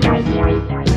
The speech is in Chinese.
拜拜。